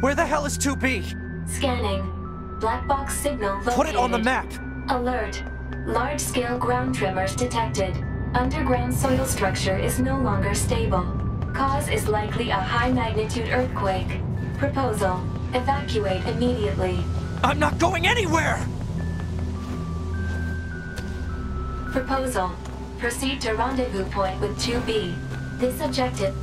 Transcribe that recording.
Where the hell is 2B? Scanning. Black box signal located. Put it on the map! Alert. Large-scale ground tremors detected. Underground soil structure is no longer stable. Cause is likely a high-magnitude earthquake. Proposal. Evacuate immediately. I'm not going anywhere! Proposal. Proceed to rendezvous point with 2B. This objective